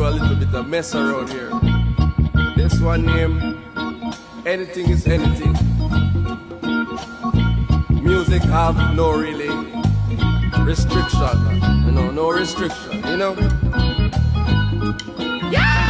A little bit of mess around here. This one name, anything is anything. Music have no really restriction, you know, no restriction, you know. Yeah!